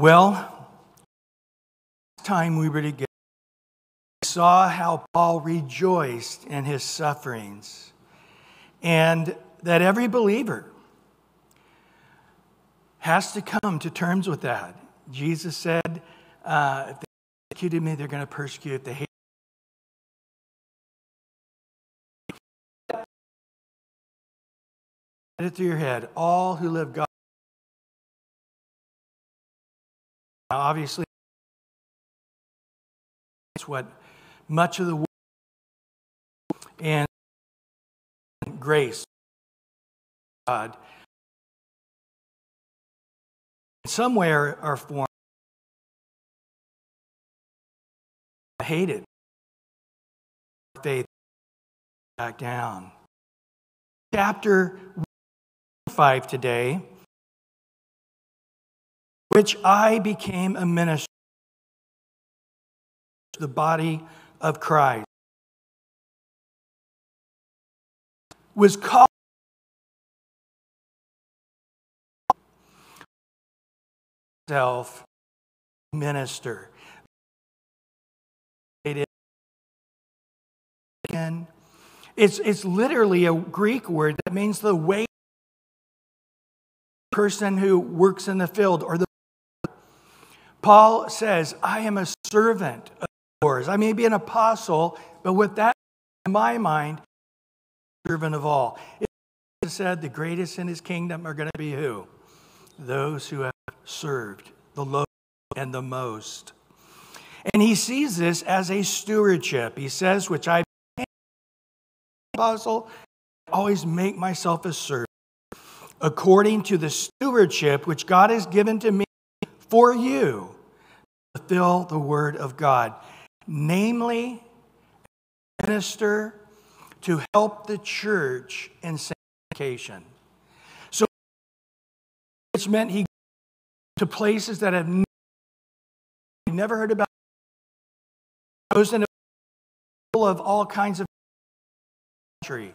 Well, time we were together, we saw how Paul rejoiced in his sufferings, and that every believer has to come to terms with that. Jesus said, uh, If they persecuted me, they're going to persecute. If they hate it through your head. All who live God. Obviously, it's what much of the world and grace God somewhere or form hated. Faith back down. Chapter 5 today, which I became a minister to the body of Christ, was called self minister. It's, it's literally a Greek word that means the way person who works in the field or the Paul says, I am a servant of yours. I may be an apostle, but with that in my mind, servant of all. It said the greatest in his kingdom are going to be who? Those who have served the lowest and the most. And he sees this as a stewardship. He says, which I apostle, always make myself a servant according to the stewardship which God has given to me for you to fulfill the word of God, namely, minister to help the church in sanctification. So, which meant he to places that have never heard about, goes into of all kinds of country.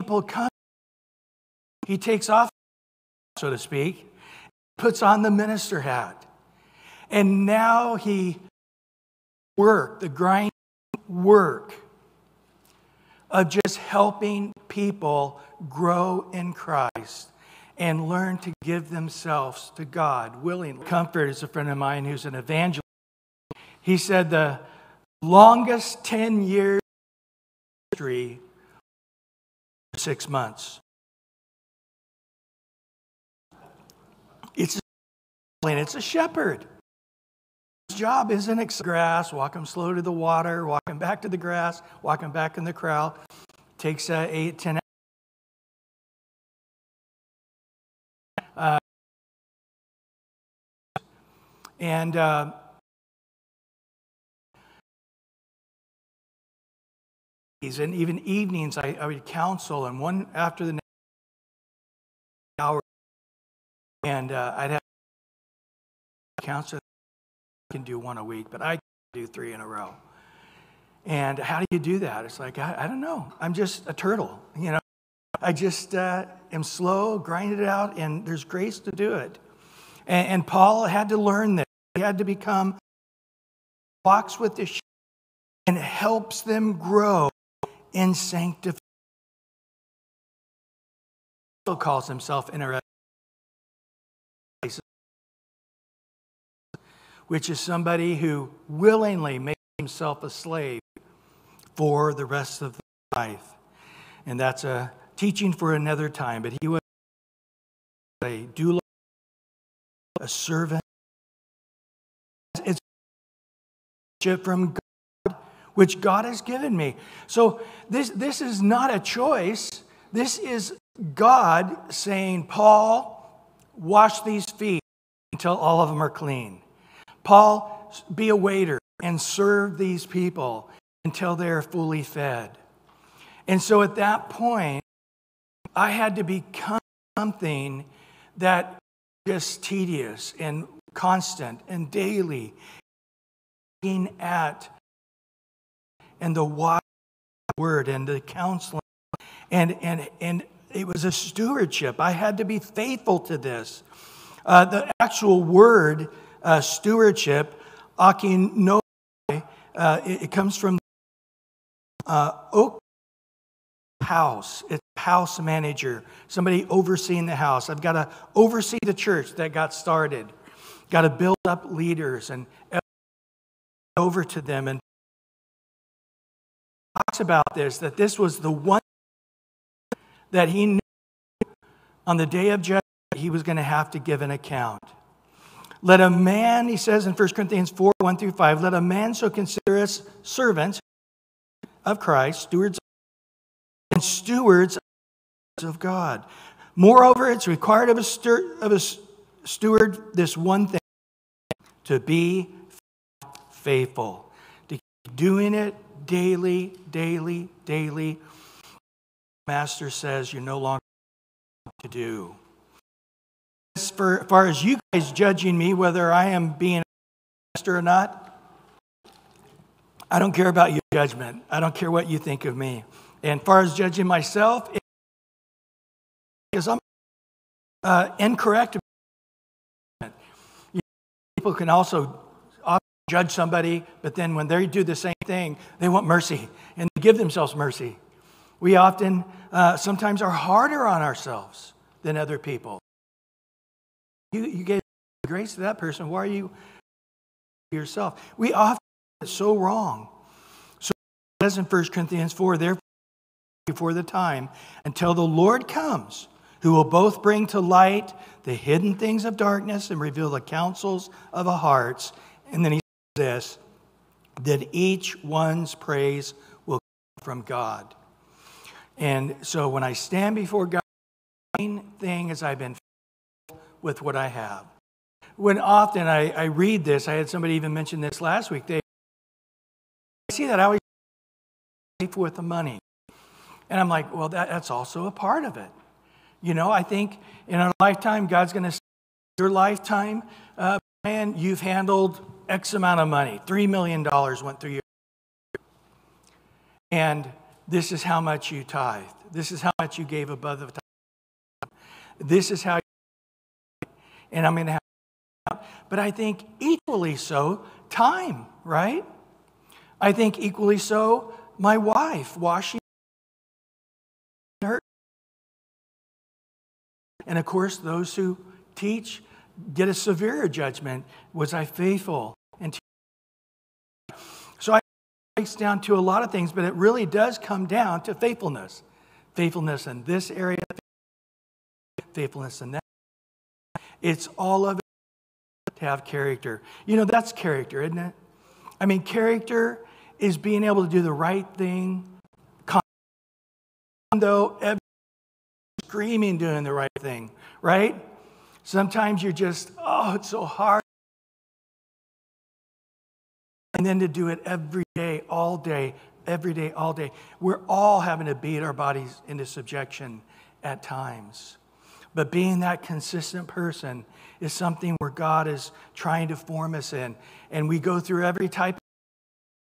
People come he takes off, so to speak, puts on the minister hat. And now he work, the grind work of just helping people grow in Christ and learn to give themselves to God willingly. Comfort is a friend of mine who's an evangelist. He said the longest 10 years history six months. It's a, it's a shepherd. His job isn't grass, walk him slow to the water, walk him back to the grass, walk him back in the crowd. Takes uh, eight, ten uh, and uh, and even evenings I, I would counsel, and one after the next and uh, I'd have counselor I can do one a week, but I do three in a row. And how do you do that? It's like, I, I don't know. I'm just a turtle, you know. I just uh, am slow, grind it out, and there's grace to do it. And, and Paul had to learn this. He had to become walks with the sheep and helps them grow in sanctification. He calls himself interested which is somebody who willingly makes himself a slave for the rest of life. And that's a teaching for another time, but he was a doula, a servant. It's from God, which God has given me. So this, this is not a choice. This is God saying, Paul, wash these feet until all of them are clean. Paul, be a waiter and serve these people until they're fully fed. And so at that point, I had to become something that just tedious and constant and daily looking at and the word and the counseling and and and it was a stewardship. I had to be faithful to this. Uh, the actual word uh, stewardship, akinoi, uh, it, it, comes from uh, oak house. It's house manager, somebody overseeing the house. I've got to oversee the church that got started. Got to build up leaders and over to them and talks about this that this was the one that he knew on the day of judgment he was going to have to give an account. Let a man, he says in 1 Corinthians 4 1 through 5, let a man so consider us servants of Christ, stewards and stewards of God. Moreover, it's required of a, stir, of a steward this one thing to be faithful, to keep doing it daily, daily, daily. Master says you're no longer to do. As far as you guys judging me, whether I am being a pastor or not, I don't care about your judgment. I don't care what you think of me. And as far as judging myself, because I'm uh, incorrect. People can also judge somebody, but then when they do the same thing, they want mercy and they give themselves mercy. We often, uh, sometimes, are harder on ourselves than other people. You, you gave grace to that person. Why are you yourself? We often get so wrong. So it says in 1 Corinthians 4, therefore, before the time, until the Lord comes, who will both bring to light the hidden things of darkness and reveal the counsels of the hearts. And then he says this that each one's praise will come from God. And so when I stand before God, the main thing is I've been with what I have. When often I, I read this, I had somebody even mention this last week. They I see that I always with the money. And I'm like, well, that, that's also a part of it. You know, I think in our lifetime, God's going to your lifetime, uh, you've handled X amount of money, $3 million went through your. And this is how much you tithe. This is how much you gave above the tithe. This is how you, and I'm going to have, but I think equally so, time, right? I think equally so, my wife washing her. And of course, those who teach get a severer judgment. Was I faithful? And so I breaks down to a lot of things, but it really does come down to faithfulness. Faithfulness in this area, faithfulness in that. It's all of it to have character. You know, that's character, isn't it? I mean, character is being able to do the right thing, even though screaming doing the right thing, right? Sometimes you're just, oh, it's so hard. And then to do it every day, all day, every day, all day. We're all having to beat our bodies into subjection at times. But being that consistent person is something where God is trying to form us in. And we go through every type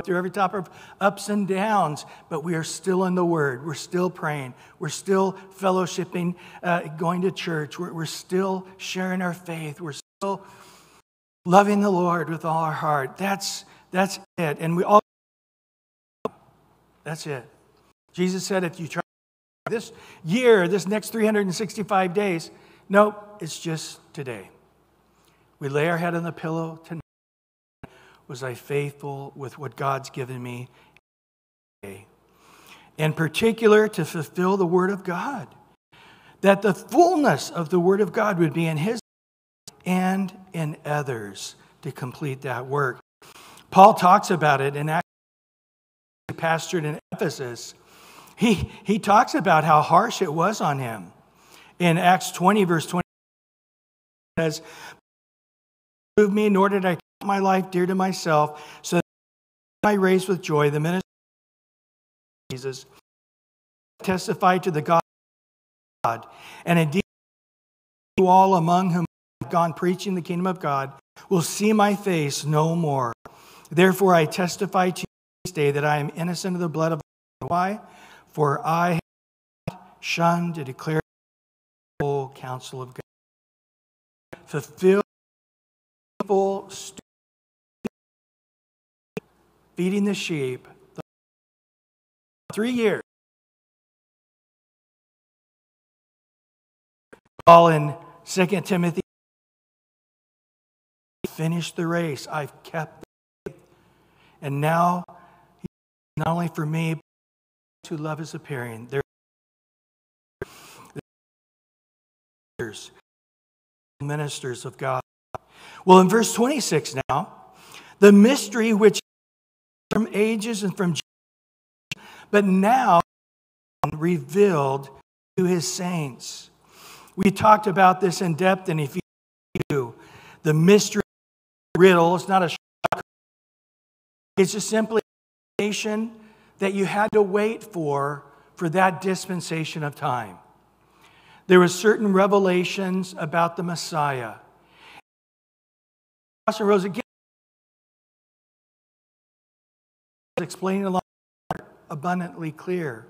through every type of ups and downs, but we are still in the Word. We're still praying. We're still fellowshipping, uh, going to church. We're, we're still sharing our faith. We're still loving the Lord with all our heart. That's, that's it. And we all, that's it. Jesus said, if you try this year, this next 365 days, nope, it's just today. We lay our head on the pillow tonight. Was I faithful with what God's given me? In particular, to fulfill the Word of God, that the fullness of the Word of God would be in His and in others to complete that work. Paul talks about it in Acts, pastored in Ephesus. He, he talks about how harsh it was on him. In Acts 20, verse 20, says, Move me, nor did I my life dear to myself, so that I raise with joy the ministry of Jesus, testify to the God, God, and indeed you all among whom I have gone preaching the kingdom of God will see my face no more. Therefore I testify to you this day that I am innocent of the blood of why? For I have shunned to declare the whole counsel of God. fulfill full feeding the sheep three years. Paul in 2 Timothy finished the race. I've kept faith. And now, not only for me, to love is appearing. There ministers of God. Well, in verse 26 now, the mystery which from ages and from but now revealed to his saints. We talked about this in depth in Ephesians 2. The mystery riddle, it's not a shock. It's just simply a nation that you had to wait for for that dispensation of time. There were certain revelations about the Messiah. Pastor rose again, explaining a lot abundantly clear.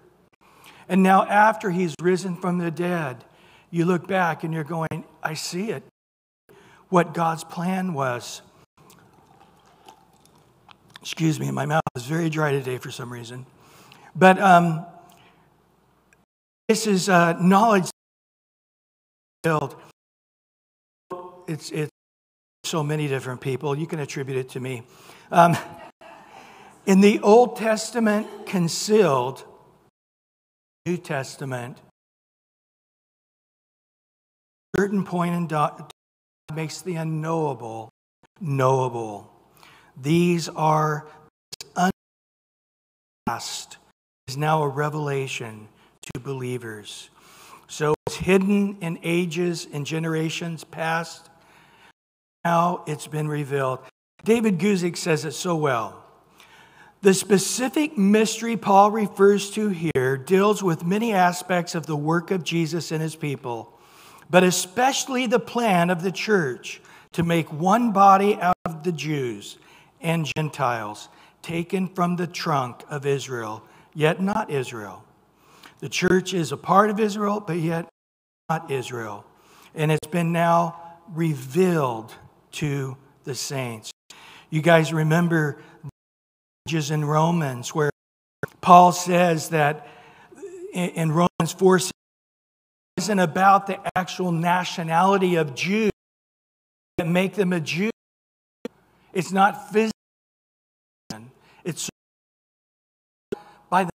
And now, after he's risen from the dead, you look back and you're going, I see it. What God's plan was. Excuse me, my mouth is very dry today for some reason. But um, this is uh, knowledge build. It's, it's so many different people. You can attribute it to me. Um, in the Old Testament, concealed, New Testament, certain point in God makes the unknowable knowable. These are unpast is now a revelation to believers. So it's hidden in ages and generations past. Now it's been revealed. David Guzik says it so well. The specific mystery Paul refers to here deals with many aspects of the work of Jesus and his people, but especially the plan of the church to make one body out of the Jews and Gentiles, taken from the trunk of Israel, yet not Israel. The church is a part of Israel, but yet not Israel. And it's been now revealed to the saints. You guys remember passages in Romans where Paul says that in Romans 4 isn't about the actual nationality of Jews that make them a Jew. It's not physical. It's by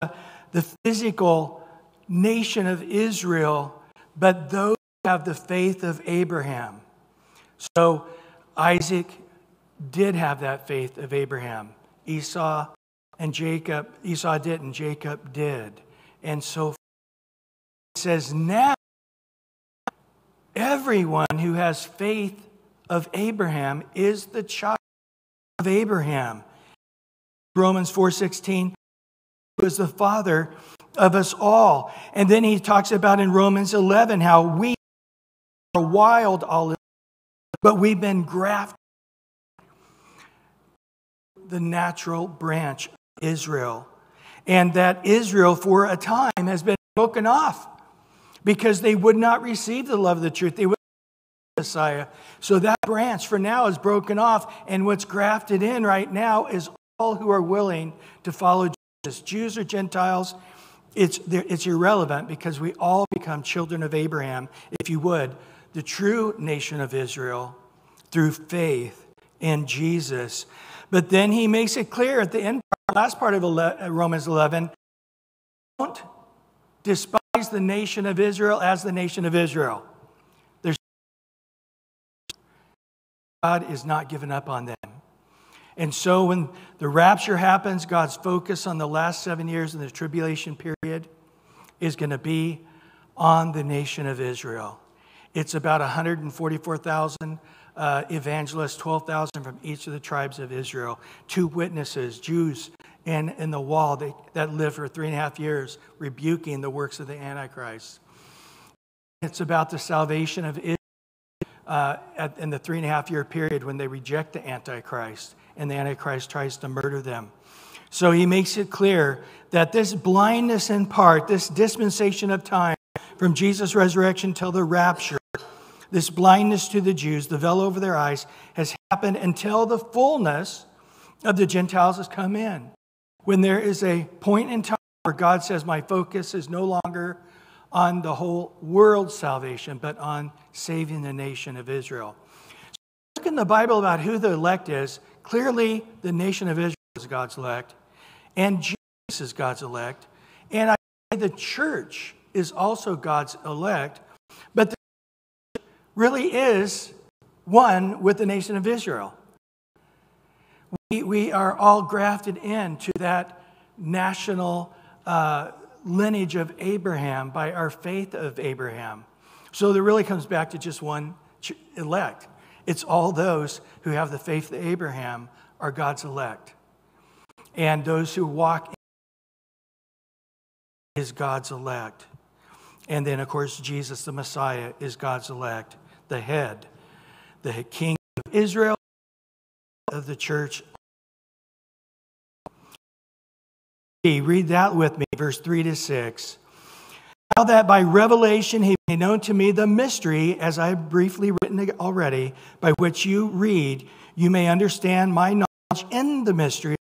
the, the physical nation of Israel, but those who have the faith of Abraham. So Isaac did have that faith of Abraham. Esau and Jacob, Esau didn't, Jacob did. And so it says, now everyone who has faith of Abraham is the child of Abraham. Romans 4:16 was the father of us all. And then he talks about in Romans 11 how we are wild olive, but we've been grafted the natural branch of Israel. And that Israel, for a time, has been broken off because they would not receive the love of the truth. They would Messiah. So that branch for now is broken off, and what's grafted in right now is all who are willing to follow Jesus, Jews or Gentiles. It's, it's irrelevant because we all become children of Abraham, if you would, the true nation of Israel through faith in Jesus. But then he makes it clear at the end, last part of uh, Romans 11 don't despise the nation of Israel as the nation of Israel. God is not giving up on them. And so when the rapture happens, God's focus on the last seven years in the tribulation period is going to be on the nation of Israel. It's about 144,000 uh, evangelists, 12,000 from each of the tribes of Israel, two witnesses, Jews in, in the wall that, that lived for three and a half years, rebuking the works of the Antichrist. It's about the salvation of Israel uh, at, in the three and a half year period when they reject the Antichrist and the Antichrist tries to murder them. So he makes it clear that this blindness in part, this dispensation of time from Jesus' resurrection till the rapture, this blindness to the Jews, the veil over their eyes, has happened until the fullness of the Gentiles has come in. When there is a point in time where God says, My focus is no longer on the whole world's salvation, but on saving the nation of Israel. So look in the Bible about who the elect is. Clearly, the nation of Israel is God's elect, and Jesus is God's elect. And I say the church is also God's elect, but the church really is one with the nation of Israel. We, we are all grafted into that national uh, lineage of Abraham by our faith of Abraham. So it really comes back to just one elect. It's all those who have the faith of Abraham are God's elect. And those who walk in is God's elect. And then, of course, Jesus, the Messiah, is God's elect, the head, the king of Israel, of the church. Read that with me, verse 3 to 6. How that by revelation he made known to me the mystery, as I have briefly written already, by which you read, you may understand my knowledge in the mystery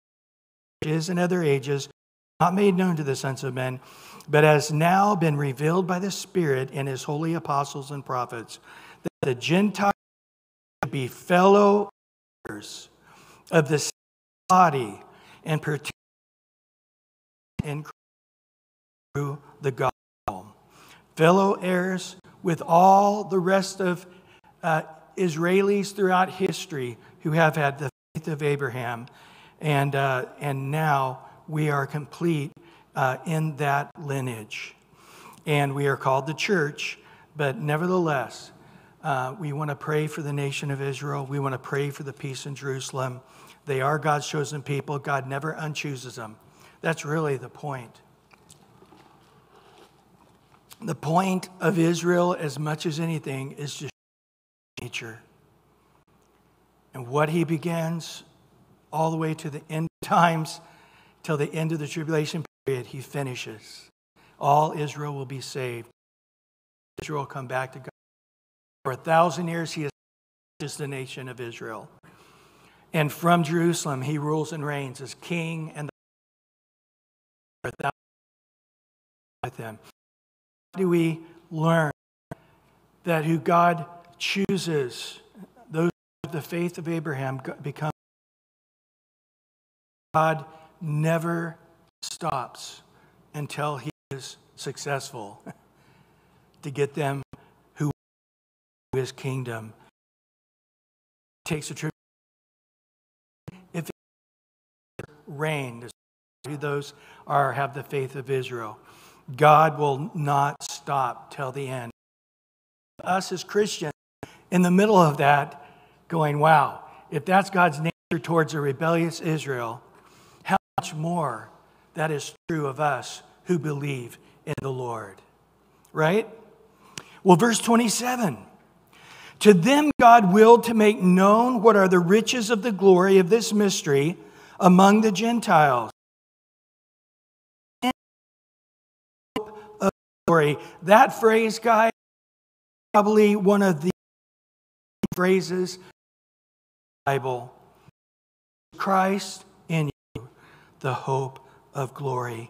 is in other ages, not made known to the sons of men, but has now been revealed by the Spirit in his holy apostles and prophets, that the Gentiles be fellow heirs of the body and participate in through the gospel. Fellow heirs with all the rest of uh, Israelis throughout history who have had the faith of Abraham, and, uh, and now we are complete uh, in that lineage. And we are called the church, but nevertheless, uh, we want to pray for the nation of Israel. We want to pray for the peace in Jerusalem. They are God's chosen people. God never unchooses them. That's really the point. The point of Israel, as much as anything, is just nature. And what he begins all the way to the end times, till the end of the tribulation period, he finishes. All Israel will be saved. Israel will come back to God. For a thousand years, he is the nation of Israel. And from Jerusalem, he rules and reigns as king and with him. How do we learn that who God chooses, those of the faith of Abraham, become God never stops until he is successful to get them who his kingdom takes a trip if reign those are have the faith of Israel God will not stop till the end us as Christians in the middle of that going wow if that's God's nature towards a rebellious Israel how much more that is true of us who believe in the Lord. Right? Well, verse 27 To them God willed to make known what are the riches of the glory of this mystery among the Gentiles. Glory. That phrase, guys, probably one of the phrases Bible. Christ in you, the hope of glory.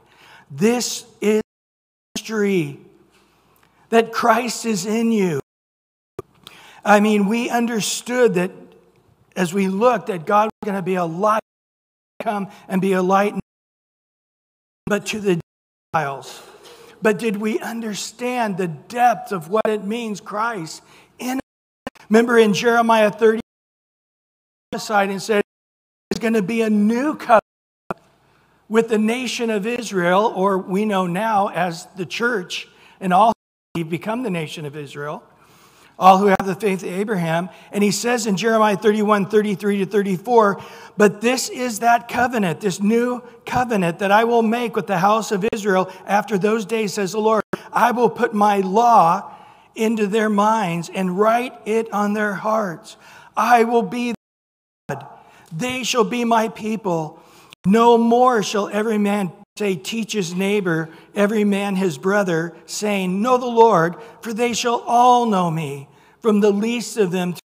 This is mystery that Christ is in you. I mean, we understood that as we looked that God was going to be a light, come and be a light, but to the Gentiles. But did we understand the depth of what it means, Christ? In Remember in Jeremiah 30, prophesied and said, there's going to be a new covenant with the nation of Israel, or we know now as the church, and all become the nation of Israel, all who have the faith of Abraham. And he says in Jeremiah 31 33 to 34, But this is that covenant, this new covenant that I will make with the house of Israel after those days, says the Lord. I will put my law into their minds and write it on their hearts. I will be God. They shall be my people no more shall every man say, Teach his neighbor, every man his brother, saying, Know the Lord, for they shall all know me, from the least of them to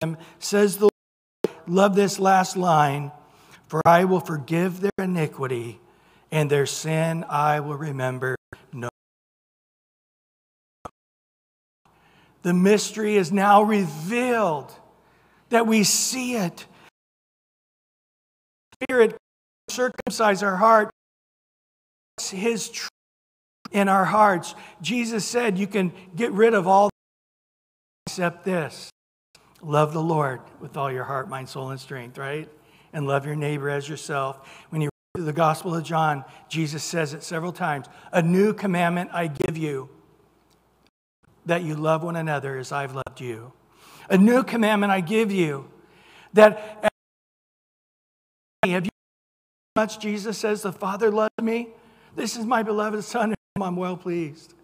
them, says the Lord. Love this last line, for I will forgive their iniquity, and their sin I will remember no. The mystery is now revealed that we see it. Spirit circumcise our heart, His truth in our hearts. Jesus said you can get rid of all except this love the Lord with all your heart, mind, soul, and strength, right? And love your neighbor as yourself. When you read the Gospel of John, Jesus says it several times A new commandment I give you that you love one another as I've loved you. A new commandment I give you that have you much Jesus says the Father loves me? This is my beloved Son, whom I'm well pleased.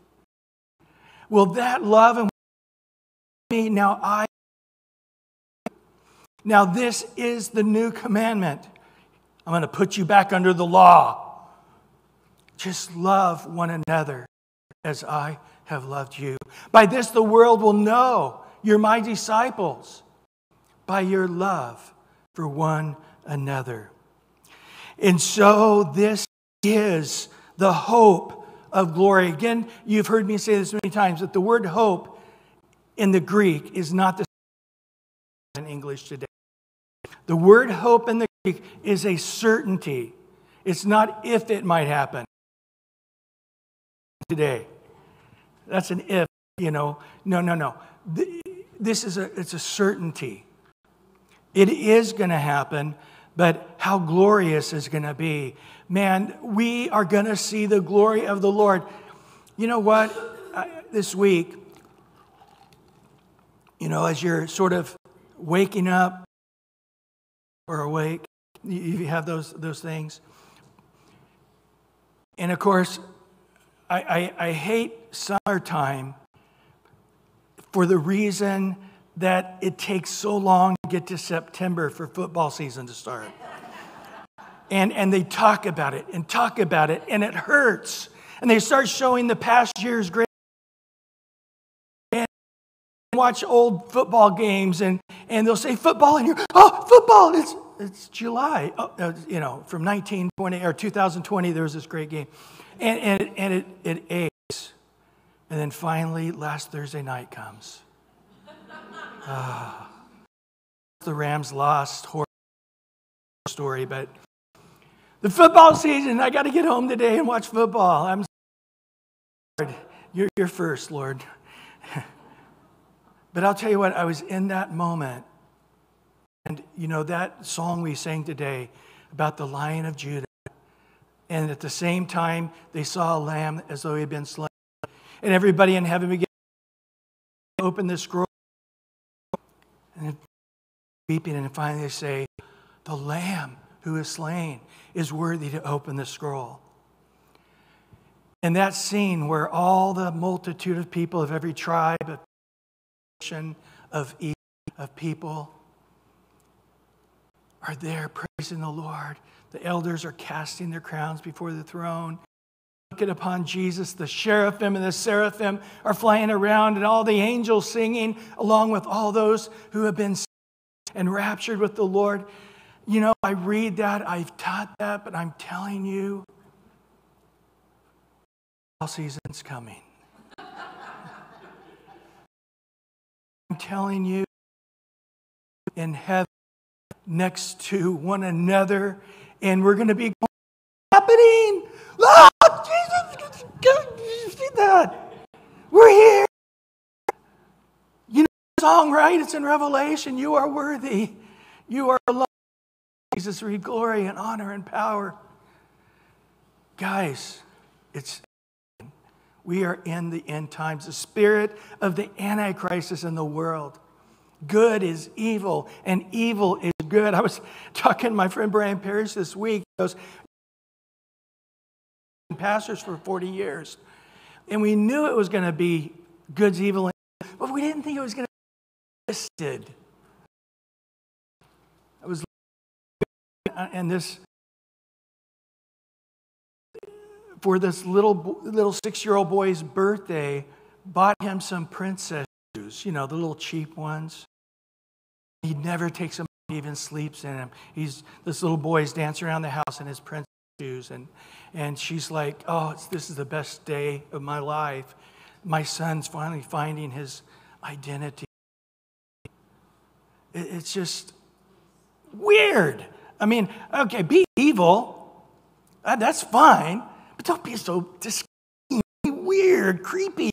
Will that love and me now I now this is the new commandment. I'm going to put you back under the law. Just love one another as I have loved you. By this, the world will know you're my disciples, by your love for one another. And so, this is the hope of glory. Again, you've heard me say this many times that the word hope in the Greek is not the same in English today. The word hope in the Greek is a certainty. It's not if it might happen today. That's an if, you know. No, no, no. This is a it's a certainty. It is going to happen, but how glorious is going to be. Man, we are going to see the glory of the Lord. You know what? this week, you know, as you're sort of waking up or awake, you have those, those things. And of course, I, I, I hate summertime for the reason that it takes so long to get to September for football season to start. And, and they talk about it and talk about it, and it hurts. And they start showing the past year's great. And watch old football games, and, and they'll say football, and you're, oh, football, it's, it's July. Oh, uh, you know, from 1920 or 2020, there was this great game and, and, and it, it aches. And then finally, last Thursday night comes. Ah. The Rams lost, horror story, but the football season, I got to get home today and watch football. I'm sorry. You're, you're first, Lord. but I'll tell you what, I was in that moment. And you know, that song we sang today about the Lion of Judah and at the same time, they saw a lamb as though he had been slain. And everybody in heaven began to open the scroll and weeping. And finally, they say, The lamb who is slain is worthy to open the scroll. And that scene where all the multitude of people of every tribe, of nation, of, of people are there praising the Lord the elders are casting their crowns before the throne. Looking upon Jesus, the cherubim and the seraphim are flying around, and all the angels singing, along with all those who have been and raptured with the Lord. You know, I read that, I've taught that, but I'm telling you, all season's coming. I'm telling you, in heaven, next to one another and we're going to be happening. Oh, Jesus, you see that? We're here. You know the song, right? It's in Revelation. You are worthy. You are alone. Jesus, read glory and honor and power. Guys, it's we are in the end times. The spirit of the Antichrist is in the world. Good is evil, and evil is good. I was talking to my friend Brian Parrish this week. He goes, pastors for 40 years. And we knew it was going to be good's evil, but we didn't think it was going to be listed. I was Uh, and this for this little, little six year old boy's birthday, bought him some princess shoes, you know, the little cheap ones. He never takes them, he even sleeps in them. He's, this little boy is dancing around the house in his princess shoes. And, and she's like, oh, this is the best day of my life. My son's finally finding his identity. It, it's just weird. I mean, okay, be evil. Uh, that's fine. But don't be so disgusting, weird, creepy.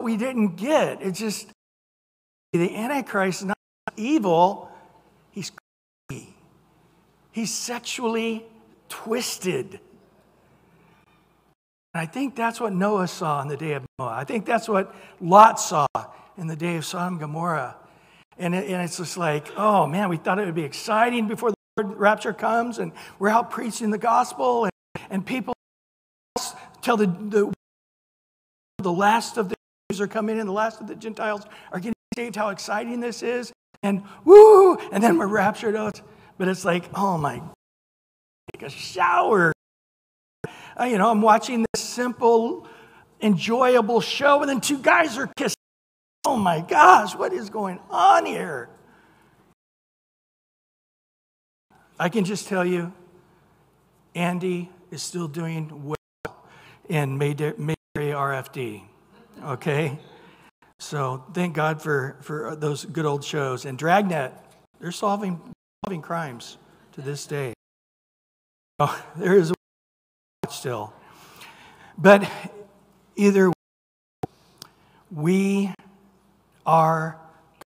We didn't get. It's just the Antichrist is not evil, he's creepy. He's sexually twisted. And I think that's what Noah saw in the day of Noah. I think that's what Lot saw in the day of Sodom and Gomorrah. And, it, and it's just like, oh man, we thought it would be exciting before the rapture comes, and we're out preaching the gospel, and, and people tell the, the, the last of the Jews are coming in, the last of the Gentiles are getting saved, how exciting this is, and woo, and then we're raptured out. But it's like, oh my, take a shower. Uh, you know, I'm watching this simple, enjoyable show, and then two guys are kissing. Oh my gosh, what is going on here? I can just tell you, Andy is still doing well in Mayberry RFD. Okay? So thank God for, for those good old shows. And Dragnet, they're solving, solving crimes to this day. Oh, there is a still. But either way, we are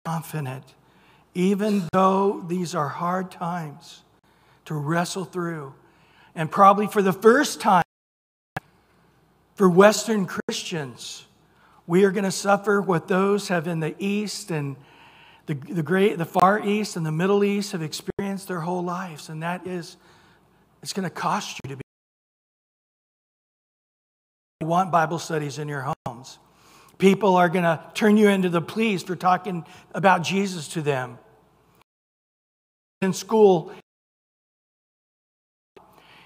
confident, even though these are hard times to wrestle through. And probably for the first time for Western Christians, we are going to suffer what those have in the East and the, the, great, the Far East and the Middle East have experienced their whole lives, and that is it's going to cost you to be. You want Bible studies in your homes. People are going to turn you into the police for talking about Jesus to them. In school,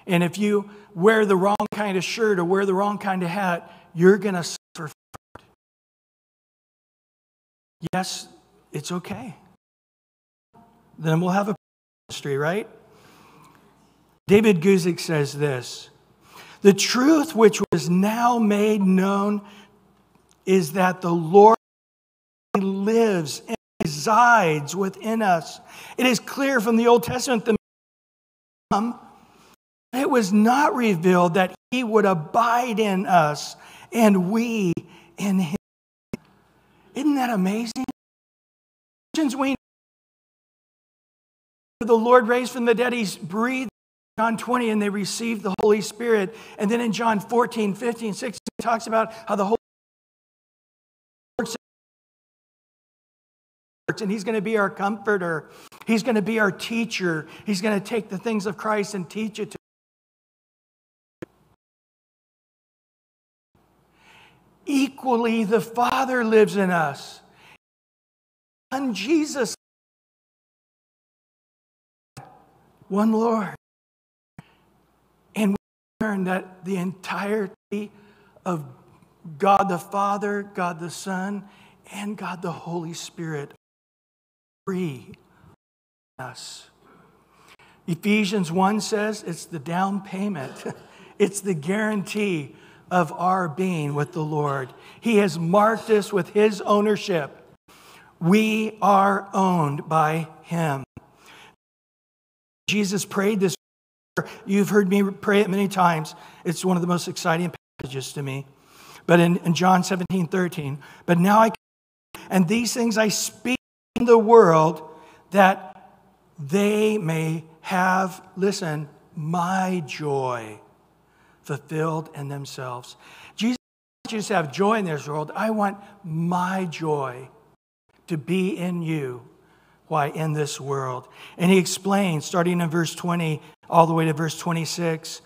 and if you wear the wrong kind of shirt or wear the wrong kind of hat, you're going to suffer Yes, it's okay. Then we'll have a ministry, right? David Guzik says this The truth which was now made known is that the Lord lives and resides within us. It is clear from the Old Testament that um, it was not revealed that he would abide in us and we in him. Isn't that amazing? We the Lord raised from the dead, he's breathed John 20 and they received the Holy Spirit. And then in John 14, 15, 16, he talks about how the Holy and he's going to be our comforter. He's going to be our teacher. He's going to take the things of Christ and teach it to Equally, the Father lives in us. And Jesus, one Lord. And we learn that the entirety of God the Father, God the Son, and God the Holy Spirit free us. Ephesians 1 says it's the down payment, it's the guarantee of our being with the Lord. He has marked us with His ownership. We are owned by Him. Jesus prayed this. You've heard me pray it many times. It's one of the most exciting passages to me. But in, in John 17, 13, but now I, and these things I speak the world that they may have, listen, my joy fulfilled in themselves. Jesus just have joy in this world. I want my joy to be in you. Why in this world? And he explains, starting in verse 20 all the way to verse 26.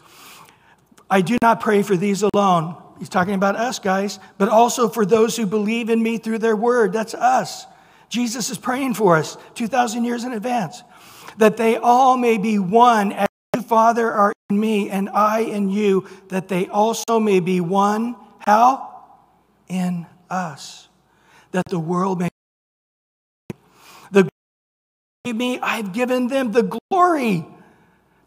I do not pray for these alone. He's talking about us, guys, but also for those who believe in me through their word. That's us. Jesus is praying for us 2,000 years in advance, that they all may be one as you, Father, are in me and I in you, that they also may be one. How? In us. That the world may. The me, I've given them the glory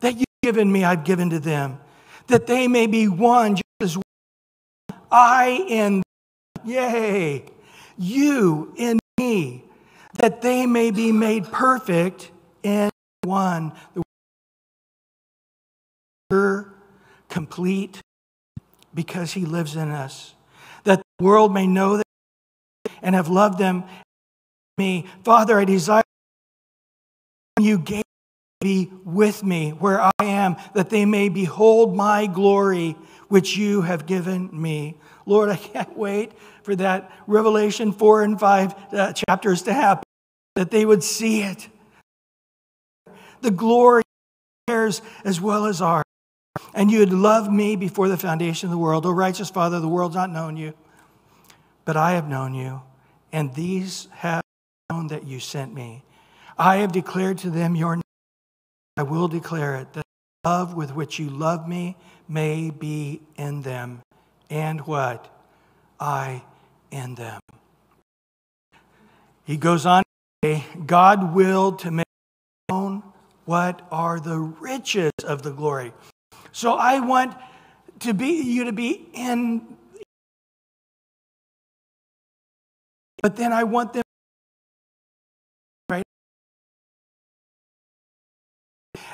that you've given me, I've given to them. That they may be one, just as I in Yay. You in me, that they may be made perfect in one. The complete because he lives in us. That the world may know that and have loved them me. Father, I desire you gave be with me where I am, that they may behold my glory, which you have given me. Lord, I can't wait for that Revelation 4 and 5 uh, chapters to happen, that they would see it. The glory theirs as well as ours. And you had loved me before the foundation of the world. O righteous Father, the world's not known you, but I have known you, and these have known that you sent me. I have declared to them your name. I will declare it, that the love with which you love me may be in them. And what? I in them. He goes on God willed to make known what are the riches of the glory. So I want to be you to be in but then I want them right?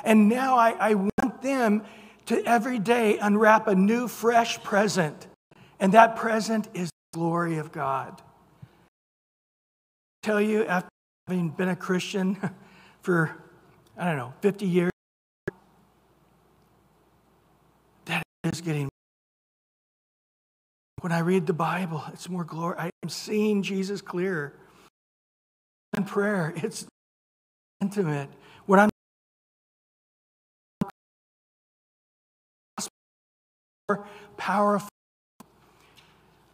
And now I, I want them to every day unwrap a new fresh present. And that present is the glory of God. I tell you after having been a christian for i don't know 50 years that is getting when I read the Bible, it's more glory. I am seeing Jesus clearer. In prayer, it's intimate. When I'm powerful,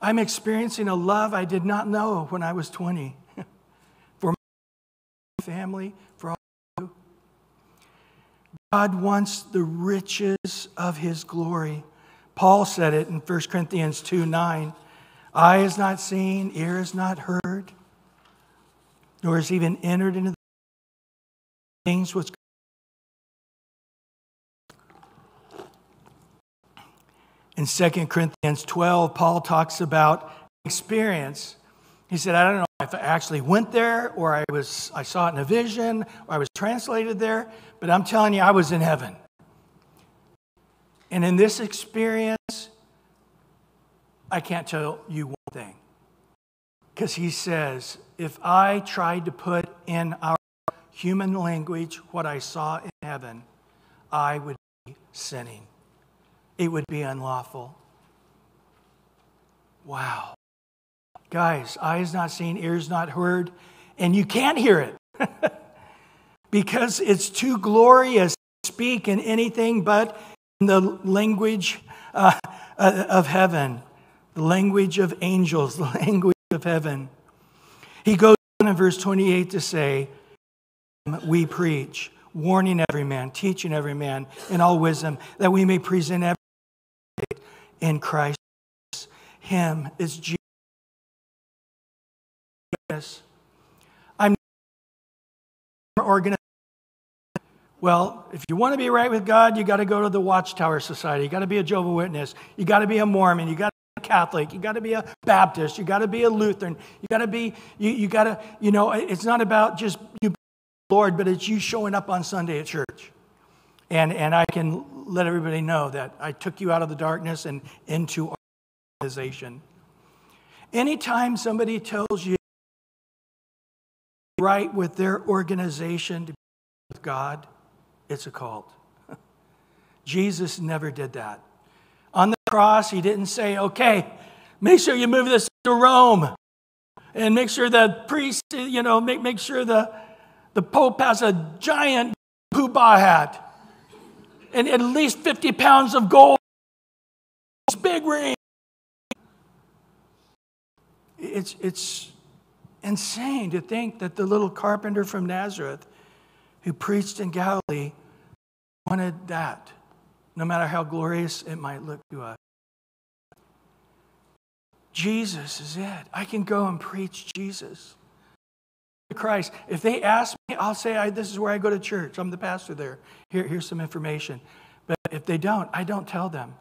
I'm experiencing a love I did not know when I was 20 for my family, for all of you. God wants the riches of his glory. Paul said it in 1 Corinthians 2 9. Eye is not seen, ear is not heard, nor is even entered into the things which in 2 Corinthians 12, Paul talks about experience he said, I don't know if I actually went there or I, was, I saw it in a vision or I was translated there, but I'm telling you, I was in heaven. And in this experience, I can't tell you one thing. Because he says, if I tried to put in our human language what I saw in heaven, I would be sinning. It would be unlawful. Wow. Guys, eyes not seen, ears not heard, and you can't hear it because it's too glorious to speak in anything but in the language uh, uh, of heaven, the language of angels, the language of heaven. He goes on in verse 28 to say, We preach, warning every man, teaching every man in all wisdom, that we may present every in Christ. Him is Jesus I'm organized. Well, if you want to be right with God, you got to go to the Watchtower Society. You got to be a Jehovah Witness. You got to be a Mormon. You got to be a Catholic. You got to be a Baptist. You got to be a Lutheran. You got to be. You, you got to. You know, it's not about just you, Lord, but it's you showing up on Sunday at church. And and I can let everybody know that I took you out of the darkness and into organization. Anytime somebody tells you right with their organization to be with God, it's a cult. Jesus never did that. On the cross, he didn't say, okay, make sure you move this to Rome and make sure the priest, you know, make, make sure the, the Pope has a giant poobah hat and at least 50 pounds of gold. Big ring. It's, it's insane to think that the little carpenter from Nazareth who preached in Galilee wanted that. no matter how glorious it might look to us. Jesus is it. I can go and preach Jesus. Christ. If they ask me, I'll say, I, This is where I go to church. I'm the pastor there. Here, here's some information. But if they don't, I don't tell them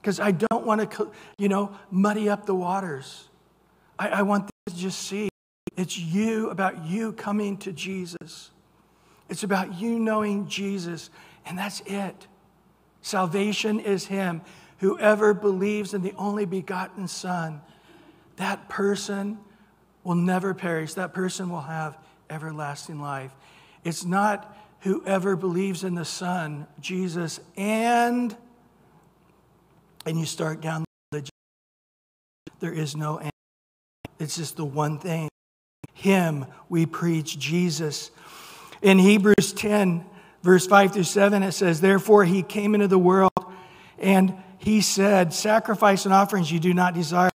because I don't want to, you know, muddy up the waters. I, I want them to just see it's you, about you coming to Jesus. It's about you knowing Jesus, and that's it. Salvation is Him. Whoever believes in the only begotten Son, that person will never perish. That person will have everlasting life. It's not whoever believes in the Son, Jesus, and and you start down the there is no end. It's just the one thing. Him we preach, Jesus. In Hebrews 10, verse 5 through 7, it says, Therefore he came into the world and he said, Sacrifice and offerings you do not desire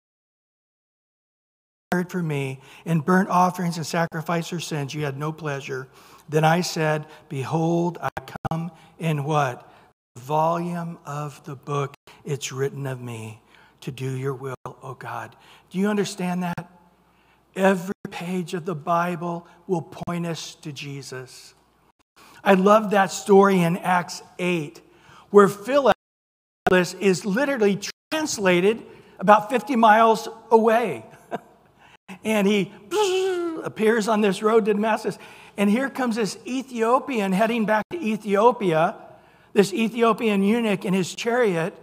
for me, and burnt offerings and sacrifice for sins you had no pleasure. Then I said, Behold, I come in what? The volume of the book, it's written of me to do your will, O God. Do you understand that? Every page of the Bible will point us to Jesus. I love that story in Acts 8, where Philip is literally translated about 50 miles away and he appears on this road to Damascus. And here comes this Ethiopian heading back to Ethiopia, this Ethiopian eunuch in his chariot.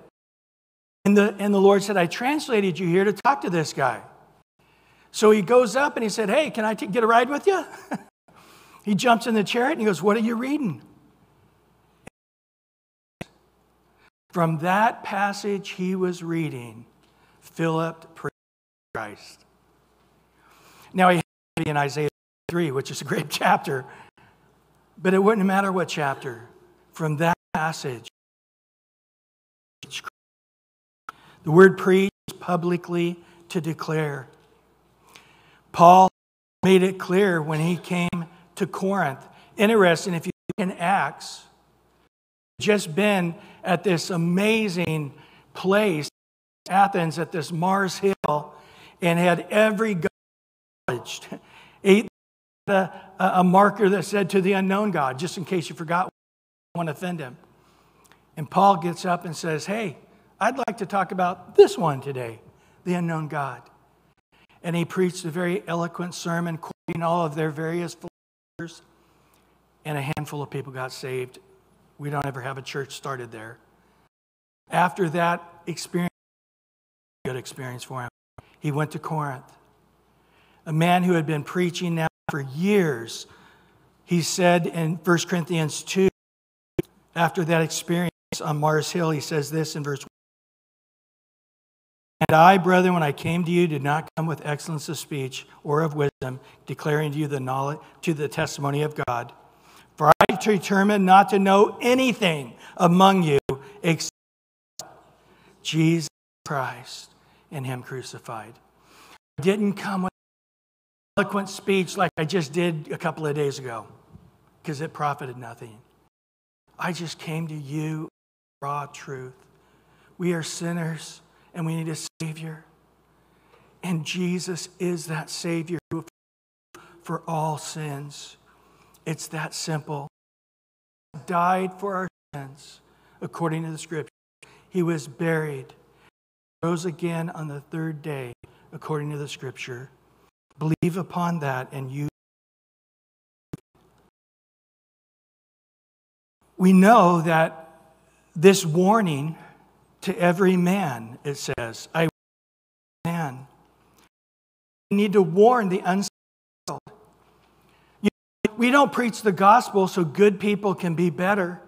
And the, and the Lord said, I translated you here to talk to this guy. So he goes up and he said, Hey, can I t- get a ride with you? he jumps in the chariot and he goes, What are you reading? From that passage he was reading, Philip preached Christ. Now, he had in Isaiah 3, which is a great chapter, but it wouldn't matter what chapter. From that passage, the word preach publicly to declare. Paul made it clear when he came to Corinth. Interesting, if you look in Acts, just been at this amazing place, Athens, at this Mars Hill, and had every acknowledged. Eight, a, a marker that said to the unknown God, just in case you forgot, want to offend him. And Paul gets up and says, Hey, I'd like to talk about this one today, the unknown God. And he preached a very eloquent sermon, quoting all of their various philosophers, and a handful of people got saved. We don't ever have a church started there. After that experience, good experience for him, he went to Corinth a man who had been preaching now for years. He said in 1 Corinthians 2, after that experience on Mars Hill, he says this in verse 1. And I, brethren, when I came to you, did not come with excellence of speech or of wisdom, declaring to you the knowledge to the testimony of God. For I determined not to know anything among you except Jesus Christ and Him crucified. I didn't come with eloquent speech like I just did a couple of days ago because it profited nothing. I just came to you, raw truth. We are sinners and we need a Savior. And Jesus is that Savior for all sins. It's that simple. He died for our sins according to the Scripture. He was buried, rose again on the third day according to the Scripture. Believe upon that and you. We know that this warning to every man, it says, I man. We need to warn the unsettled. We don't preach the gospel so good people can be better.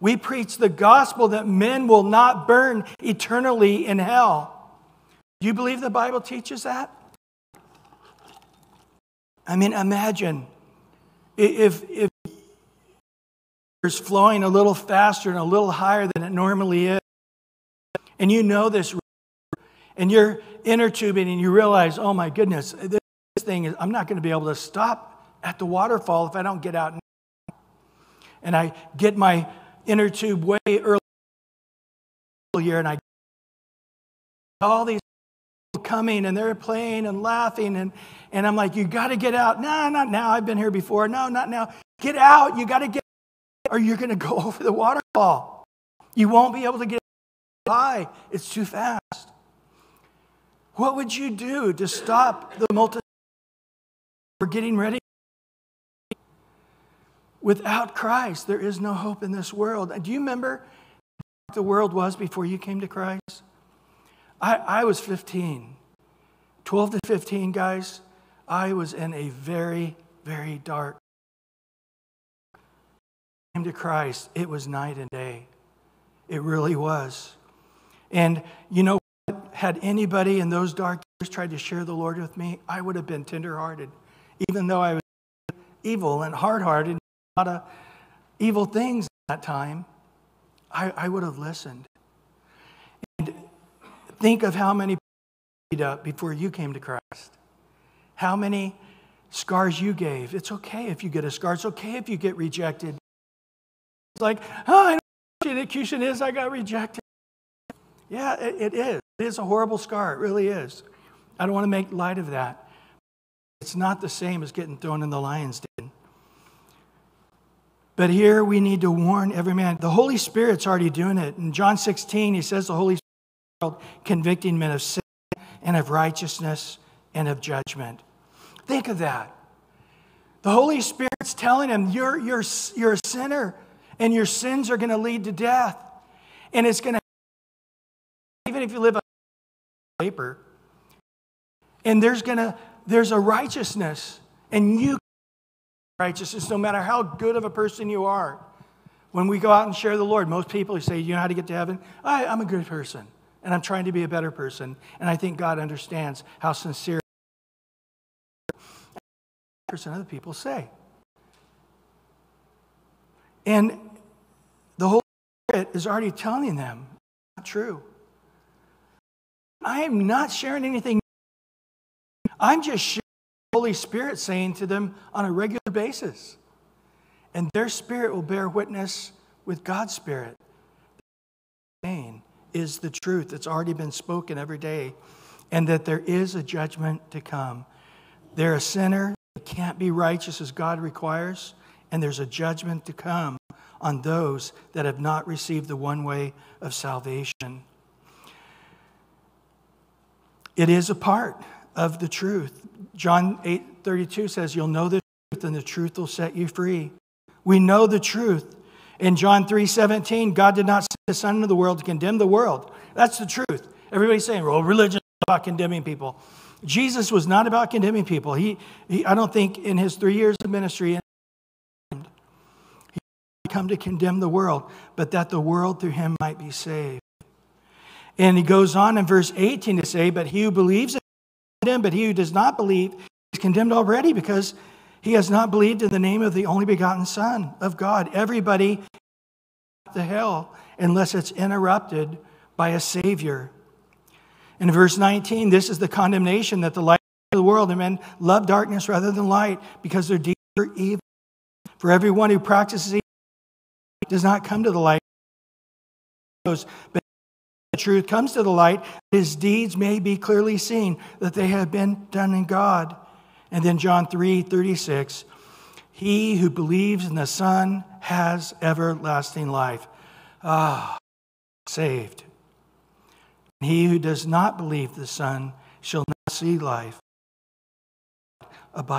We preach the gospel that men will not burn eternally in hell. Do you believe the Bible teaches that? I mean, imagine if, if it's flowing a little faster and a little higher than it normally is, and you know this, and you're inner tubing and you realize, oh my goodness, this thing is, I'm not going to be able to stop at the waterfall if I don't get out. And I get my inner tube way early year, and I all these people coming and they're playing and laughing, and, and I'm like, you got to get out. No, not now. I've been here before. No, not now. Get out. You got to get, or you're going to go over the waterfall. You won't be able to get by. It's too fast. What would you do to stop the multitude for getting ready? Without Christ, there is no hope in this world. Do you remember the world was before you came to Christ? I, I was 15. 12 to 15, guys, I was in a very, very dark. Came to Christ, it was night and day. It really was. And you know, had anybody in those dark years tried to share the Lord with me, I would have been tenderhearted, even though I was evil and hard hearted, a lot of evil things at that time. I, I would have listened. And think of how many beat up before you came to Christ. How many scars you gave. It's okay if you get a scar. It's okay if you get rejected. Like, oh, I know what the execution is. I got rejected. Yeah, it, it is. It is a horrible scar. It really is. I don't want to make light of that. It's not the same as getting thrown in the lion's den. But here we need to warn every man. The Holy Spirit's already doing it. In John 16, he says the Holy Spirit convicting men of sin and of righteousness and of judgment. Think of that. The Holy Spirit's telling him, you're, you're, you're a sinner and your sins are going to lead to death. And it's going to, even if you live a paper, and there's going to, there's a righteousness, and you righteousness no matter how good of a person you are. When we go out and share the Lord, most people say, You know how to get to heaven? I, I'm a good person, and I'm trying to be a better person. And I think God understands how sincere percent of the people say. And Is already telling them, not true. I am not sharing anything. I'm just sharing the Holy Spirit saying to them on a regular basis. And their spirit will bear witness with God's spirit. Saying is the truth that's already been spoken every day, and that there is a judgment to come. They're a sinner, they can't be righteous as God requires, and there's a judgment to come on those that have not received the one way of salvation. It is a part of the truth. John 8 32 says, You'll know the truth, and the truth will set you free. We know the truth. In John 3 17, God did not send the Son into the world to condemn the world. That's the truth. Everybody's saying, Well, religion is about condemning people. Jesus was not about condemning people. He, he I don't think in his three years of ministry, come to condemn the world, but that the world through him might be saved. And he goes on in verse 18 to say, But he who believes is condemned, but he who does not believe is condemned already because he has not believed in the name of the only begotten Son of God. Everybody to hell unless it's interrupted by a Savior. In verse 19, this is the condemnation that the light of the world, and men love darkness rather than light because their deeds are evil. For everyone who practices evil does not come to the light, but the truth comes to the light, his deeds may be clearly seen that they have been done in God. And then John 3 36, he who believes in the Son has everlasting life. Ah, saved. He who does not believe the Son shall not see life. Abide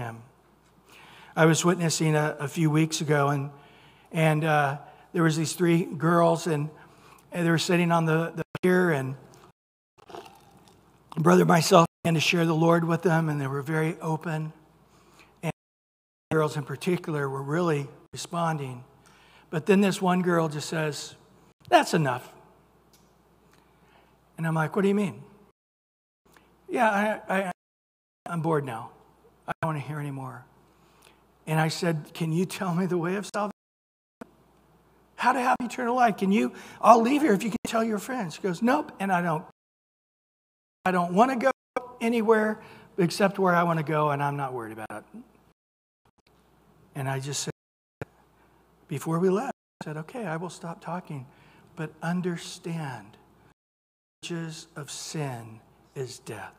him. I was witnessing a, a few weeks ago, and, and uh, there was these three girls, and and they were sitting on the, the pier, and brother myself began to share the Lord with them, and they were very open. And girls in particular were really responding. But then this one girl just says, That's enough. And I'm like, What do you mean? Yeah, I, I, I'm bored now. I don't want to hear anymore. And I said, Can you tell me the way of salvation? How to have eternal life. Can you? I'll leave here if you can tell your friends. She goes, Nope. And I don't. I don't want to go anywhere except where I want to go, and I'm not worried about it. And I just said, before we left, I said, Okay, I will stop talking, but understand the wages of sin is death.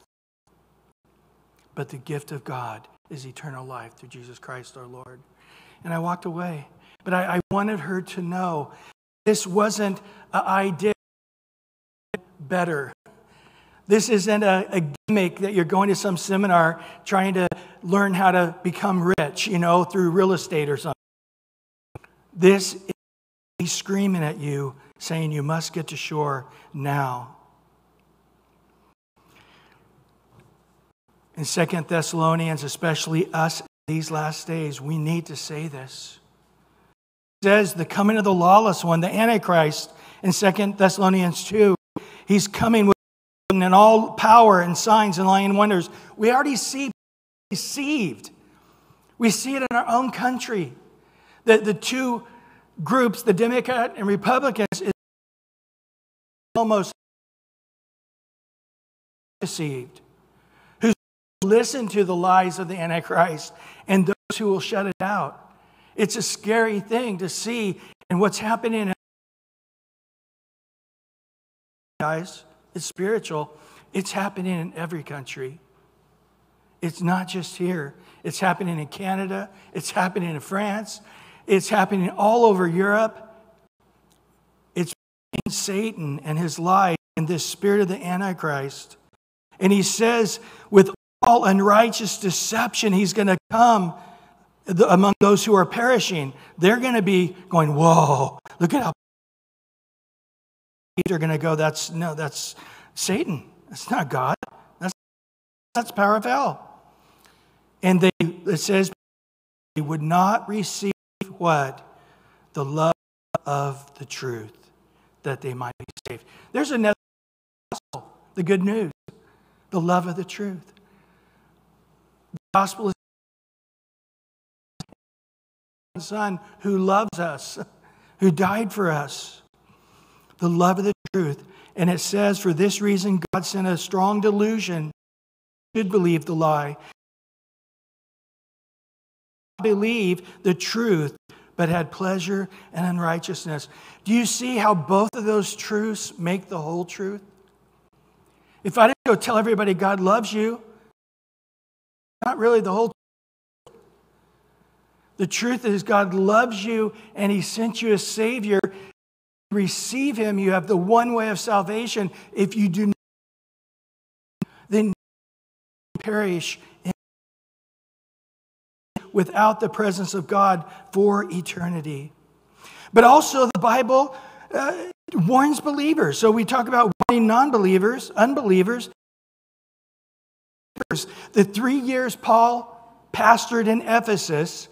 But the gift of God is eternal life through Jesus Christ our Lord. And I walked away. But I, I wanted her to know this wasn't I did better. This isn't a, a, gimmick that you're going to some seminar trying to learn how to become rich, you know, through real estate or something. This is screaming at you, saying you must get to shore now. In Second Thessalonians, especially us these last days, we need to say this. Says the coming of the lawless one, the Antichrist, in Second Thessalonians 2, he's coming with and all power and signs and lying wonders. We already see deceived. We see it in our own country. The, the two groups, the Democrat and Republicans, is almost deceived who's listen to the lies of the Antichrist and those who will shut it out. It's a scary thing to see and what's happening. Guys, it's spiritual. It's happening in every country. It's not just here. It's happening in Canada. It's happening in France. It's happening all over Europe. It's Satan and his lie and this spirit of the Antichrist. And he says, with all unrighteous deception, he's going to come among those who are perishing. They're going to be going, Whoa, look at how they're going to go, That's no, that's Satan. That's not God. That's, that's power of hell. And they, it says, they would not receive what? The love of the truth, that they might be saved. There's another gospel, the good news, the love of the truth The gospel is the Son who loves us, who died for us. The love of the truth. And it says, for this reason, God sent a strong delusion. Should believe the lie. Believe the truth, but had pleasure and unrighteousness. Do you see how both of those truths make the whole truth? If I didn't go tell everybody God loves you, not really the whole the truth is God loves you and he sent you a savior. Receive him. You have the one way of salvation. If you do not then perish without the presence of God for eternity. But also the bible uh, warns believers. So we talk about warning non-believers unbelievers. The three years Paul pastored in Ephesus,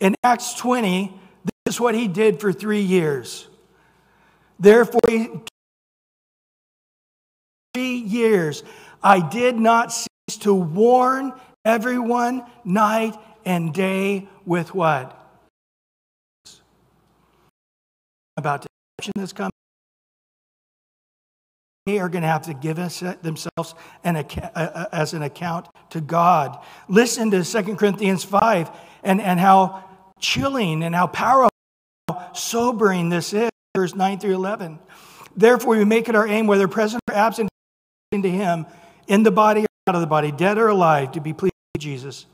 in Acts 20, this is what he did for three years. Therefore, three years, I did not cease to warn everyone night and day with what? About deception that's coming they are going to have to give us uh, themselves an, uh, uh, as an account to God. Listen to 2 Corinthians 5 and, and how chilling and how powerful, how sobering this is, verse 9 through 11. Therefore, we make it our aim, whether present or absent, to Him, in the body or out of the body, dead or alive, to be pleased with Jesus.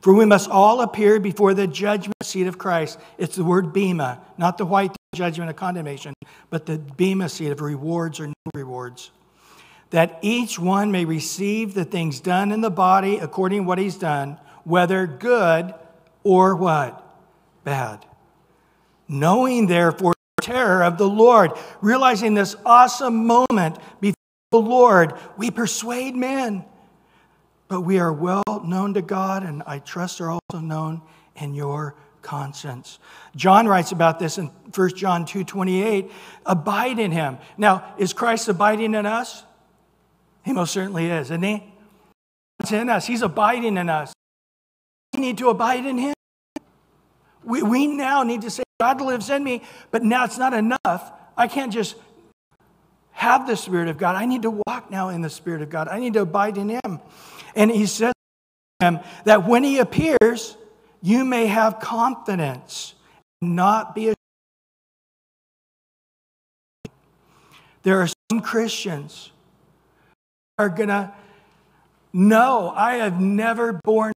For we must all appear before the judgment seat of Christ. It's the word bema, not the white judgment of condemnation, but the bema seat of rewards or no rewards. That each one may receive the things done in the body according to what he's done, whether good or what? Bad. Knowing therefore the terror of the Lord, realizing this awesome moment before the Lord, we persuade men but we are well known to God, and I trust are also known in your conscience. John writes about this in 1 John 2 28. Abide in him. Now, is Christ abiding in us? He most certainly is, isn't he? He's in us, he's abiding in us need to abide in Him. We, we now need to say, God lives in me, but now it's not enough. I can't just have the Spirit of God. I need to walk now in the Spirit of God. I need to abide in Him. And He says to him that when He appears, you may have confidence and not be ashamed. There are some Christians are going to know I have never borne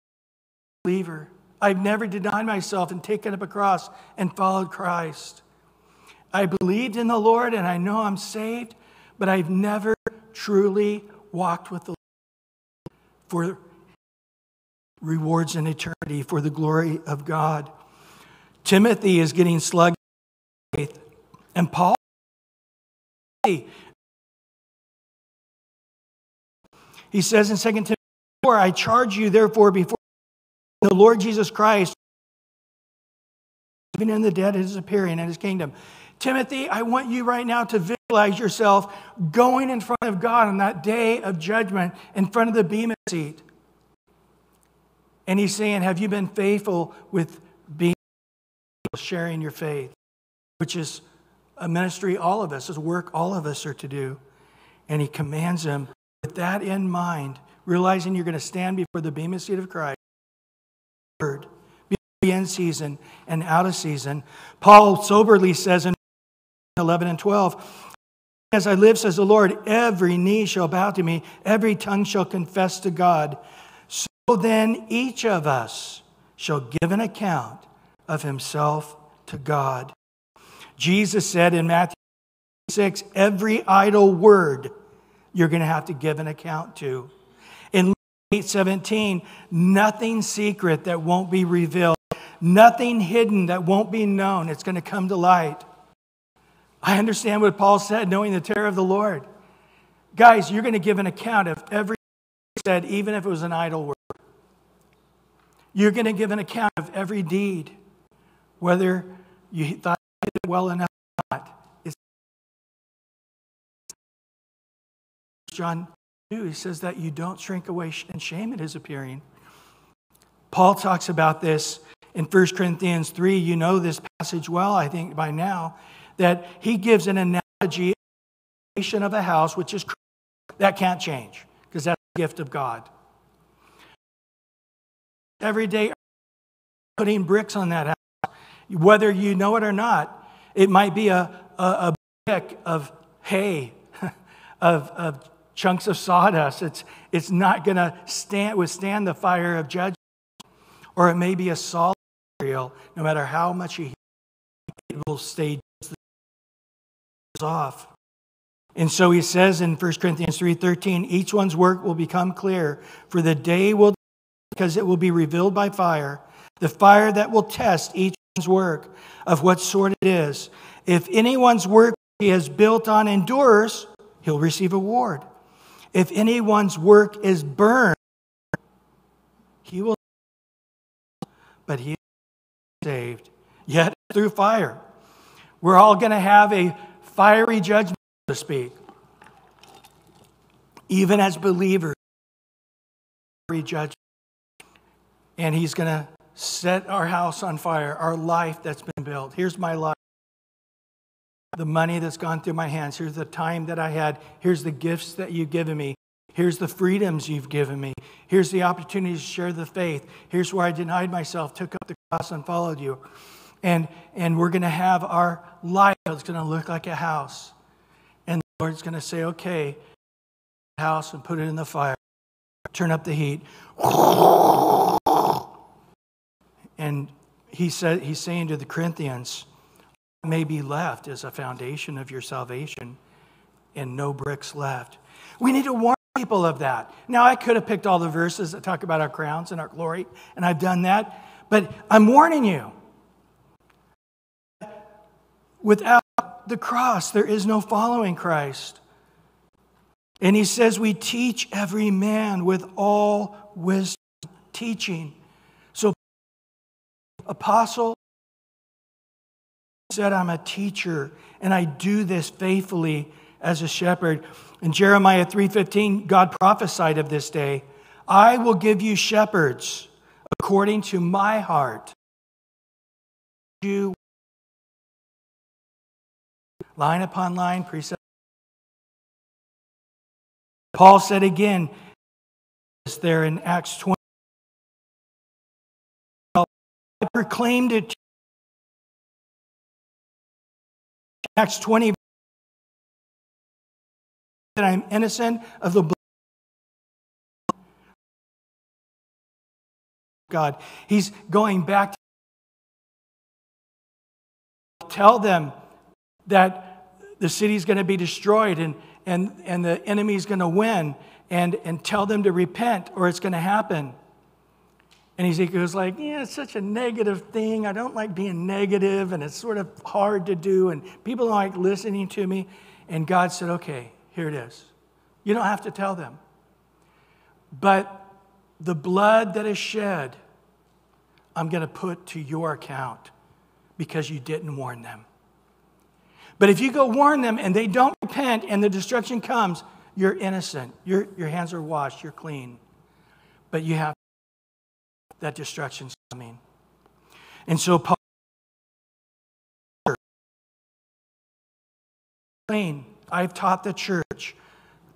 believer. I've never denied myself and taken up a cross and followed Christ. I believed in the Lord and I know I'm saved, but I've never truly walked with the Lord for rewards in eternity, for the glory of God. Timothy is getting slugged faith, and Paul. He says in 2 Timothy 4, I charge you therefore before the Lord Jesus Christ, even in the dead is appearing in his kingdom. Timothy, I want you right now to visualize yourself going in front of God on that day of judgment in front of the bema seat. And he's saying, Have you been faithful with being sharing your faith? Which is a ministry all of us, is work all of us are to do. And he commands them with that in mind, realizing you're going to stand before the bema seat of Christ. In season and out of season. Paul soberly says in 11 and 12. As I live, says the Lord, every knee shall bow to me, every tongue shall confess to God. So then each of us shall give an account of himself to God. Jesus said in Matthew 6, every idle word you're going to have to give an account to. In Luke 8 17, nothing secret that won't be revealed, nothing hidden that won't be known. It's going to come to light. I understand what Paul said, knowing the terror of the Lord. Guys, you're going to give an account of every said, even if it was an idle word. You're going to give an account of every deed, whether you thought you did it well enough or not. It's John 2, he says that you don't shrink away in shame at his appearing. Paul talks about this in 1 Corinthians 3. You know this passage well, I think, by now that he gives an analogy of a house, which is that can't change because that's the gift of God. Every day, putting bricks on that house, whether you know it or not, it might be a, a, a brick of hay, of, of chunks of sawdust. It's, it's not going to stand, withstand the fire of judgment. Or it may be a solid material, no matter how much you heat, it will stay off. And so he says in 1 Corinthians 3:13, each one's work will become clear, for the day will because it will be revealed by fire, the fire that will test each one's work of what sort it is. If anyone's work he has built on endures, he'll receive a reward. If anyone's work is burned, he will but he saved, yet through fire. We're all going to have a fiery judgment, so to speak. Even as believers, fiery judgment. And he's going to set our house on fire, our life that's been built. Here's my life. The money that's gone through my hands. Here's the time that I had. Here's the gifts that you've given me. Here's the freedoms you've given me. Here's the opportunity to share the faith. Here's where I denied myself, took up the cross, and followed you and, and we're going to have our life It's going to look like a house. And the Lord's going to say, okay, house and put it in the fire, turn up the heat. And he said, he's saying to the Corinthians, may be left as a foundation of your salvation and no bricks left. We need to warn people of that. Now, I could have picked all the verses that talk about our crowns and our glory, and I've done that, but I'm warning you. Without the cross, there is no following Christ. And he says, We teach every man with all wisdom, teaching. So, apostle said, I'm a teacher, and I do this faithfully as a shepherd. In Jeremiah 3:15, God prophesied of this day, I will give you shepherds according to my heart. You line upon line, precept. Paul said again, there in Acts 20. I proclaimed it. Acts 20, that I'm innocent of the blood of God. He's going back to tell them that the city's going to be destroyed and, and, and the enemy's going to win and, and tell them to repent or it's going to happen. And Ezekiel's like, yeah, it's such a negative thing. I don't like being negative, and it's sort of hard to do, and people don't like listening to me. And God said, okay, here it is. You don't have to tell them. But the blood that is shed, I'm going to put to your account because you didn't warn them. But if you go warn them and they don't repent and the destruction comes, you're innocent. Your, your hands are washed, you're clean. But you have that destruction's coming. And so Paul I've taught the church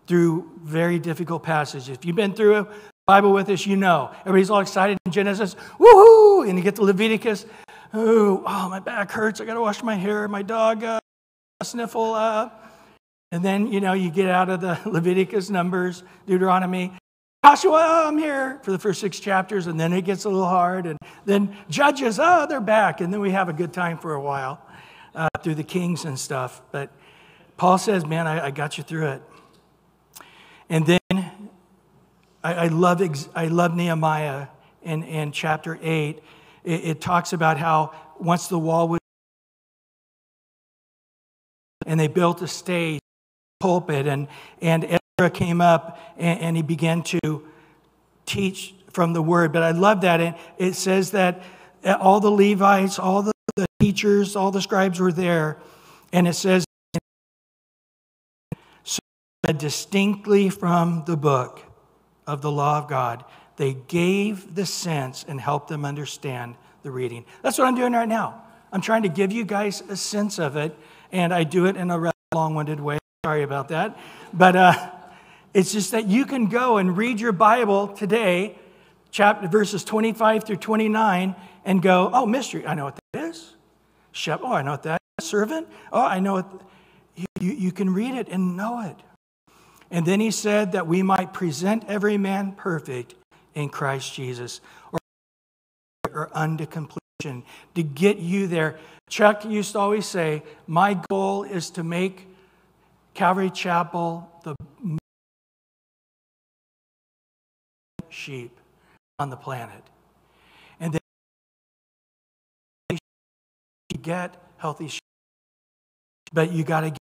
through very difficult passages. If you've been through a Bible with us, you know. Everybody's all excited in Genesis, woohoo! And you get to Leviticus, oh, oh my back hurts. I got to wash my hair. My dog uh, sniffle. Uh. And then, you know, you get out of the Leviticus, Numbers, Deuteronomy. Joshua, I'm here for the first six chapters, and then it gets a little hard. And then Judges, oh, they're back. And then we have a good time for a while uh, through the Kings and stuff. But Paul says, man, I, I got you through it. And then I, I love, I love Nehemiah in, in chapter 8. It, it talks about how once the wall was and they built a stage, pulpit, and, and came up and, and, he began to teach from the word. But I love that. It, it says that all the Levites, all the, the teachers, all the scribes were there. And it says, so distinctly from the book of the law of God, they gave the sense and helped them understand the reading. That's what I'm doing right now. I'm trying to give you guys a sense of it, and I do it in a rather long winded way. Sorry about that. But uh, it's just that you can go and read your Bible today, chapter verses 25 through 29, and go, oh, mystery, I know what that is. Shep, oh, I know what that is. Servant, oh, I know it. You, you, you can read it and know it. And then he said that we might present every man perfect in Christ Jesus or, or unto completion to get you there. Chuck used to always say, My goal is to make Calvary Chapel the sheep on the planet. And then you get healthy sheep, but you got to get